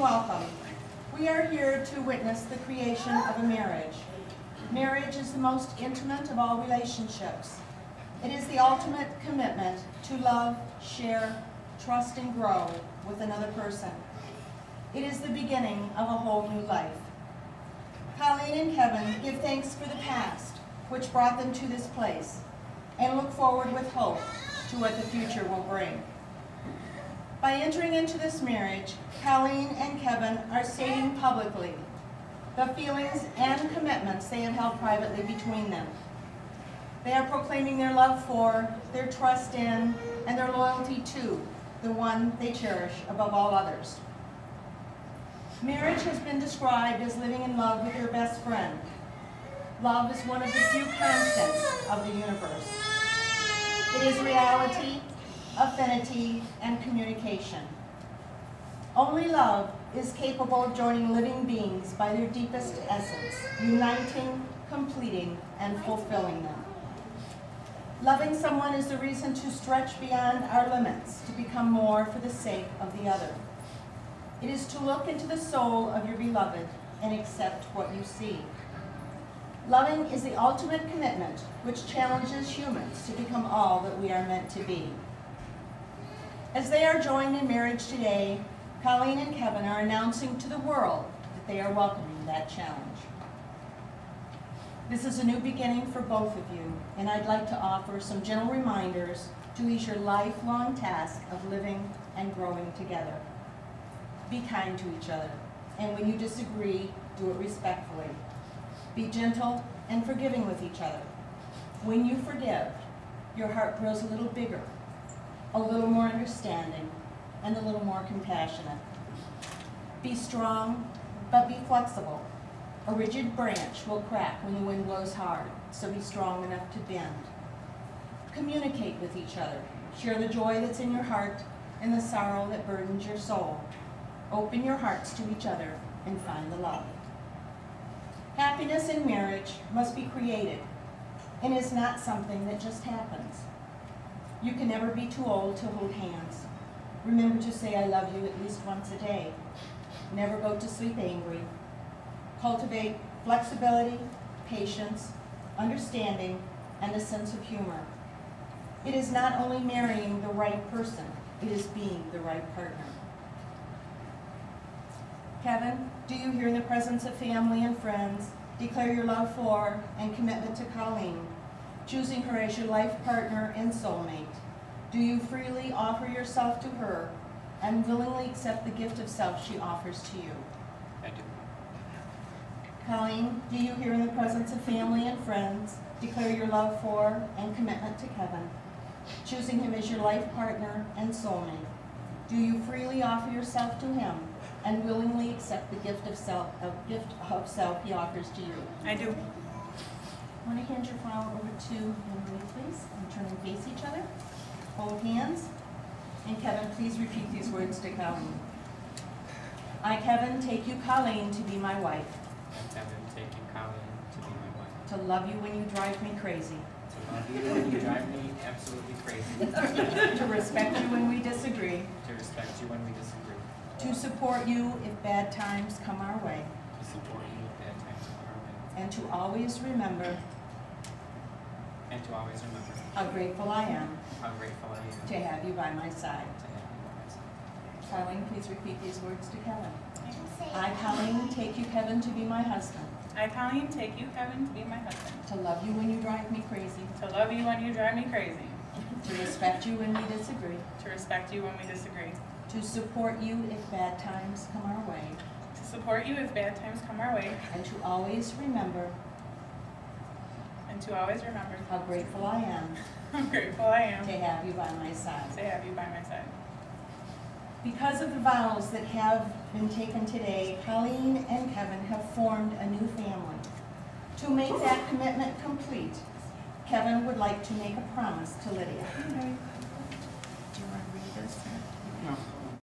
welcome. We are here to witness the creation of a marriage. Marriage is the most intimate of all relationships. It is the ultimate commitment to love, share, trust, and grow with another person. It is the beginning of a whole new life. Colleen and Kevin give thanks for the past, which brought them to this place, and look forward with hope to what the future will bring. By entering into this marriage, Colleen and Kevin are stating publicly the feelings and commitments they have held privately between them. They are proclaiming their love for, their trust in, and their loyalty to the one they cherish above all others. Marriage has been described as living in love with your best friend. Love is one of the few constants of the universe. It is reality, affinity, and communication. Only love is capable of joining living beings by their deepest essence, uniting, completing, and fulfilling them. Loving someone is the reason to stretch beyond our limits, to become more for the sake of the other. It is to look into the soul of your beloved and accept what you see. Loving is the ultimate commitment which challenges humans to become all that we are meant to be. As they are joined in marriage today, Colleen and Kevin are announcing to the world that they are welcoming that challenge. This is a new beginning for both of you, and I'd like to offer some gentle reminders to ease your lifelong task of living and growing together. Be kind to each other, and when you disagree, do it respectfully. Be gentle and forgiving with each other. When you forgive, your heart grows a little bigger, a little more understanding, and a little more compassionate. Be strong, but be flexible. A rigid branch will crack when the wind blows hard, so be strong enough to bend. Communicate with each other. Share the joy that's in your heart and the sorrow that burdens your soul. Open your hearts to each other and find the love. Happiness in marriage must be created and is not something that just happens. You can never be too old to hold hands. Remember to say I love you at least once a day. Never go to sleep angry. Cultivate flexibility, patience, understanding, and a sense of humor. It is not only marrying the right person, it is being the right partner. Kevin, do you here in the presence of family and friends declare your love for and commitment to Colleen, choosing her as your life partner and soulmate? Do you freely offer yourself to her and willingly accept the gift of self she offers to you? I do. Colleen, do you here in the presence of family and friends declare your love for and commitment to Kevin, choosing him as your life partner and soulmate? Do you freely offer yourself to him and willingly accept the gift of self, of gift of self he offers to you? I do. Want to hand your flower over to Emily, please, and turn and face each other. Hold hands. And Kevin, please repeat these words to Colleen. I, Kevin, take you, Colleen, to be my wife, I, Kevin, take you, Colleen, to be my wife. to love you when you drive me crazy, To love you when you drive me absolutely crazy. to respect you when we disagree, To respect you when we disagree. to support you if bad times come our way, To support you at bad times come our way. And to always remember And to always remember how grateful I am how grateful I am to have you by my side. to have you by. Colleen, please repeat these words to Kevin. I, Colleen, take you, Kevin, to be my husband, I, Colleen, take you, Kevin, to be my husband. to love you when you drive me crazy, To love you when you drive me crazy. to respect you when we disagree, To respect you when we disagree. to support you if bad times come our way, To support you if bad times come our way, and to always remember and to always remember how grateful I am how grateful I am to have you by my side. to have you by my side. Because of the vows that have been taken today, Colleen and Kevin have formed a new family. To make that commitment complete, Kevin would like to make a promise to Lydia. Do you want to read this? No.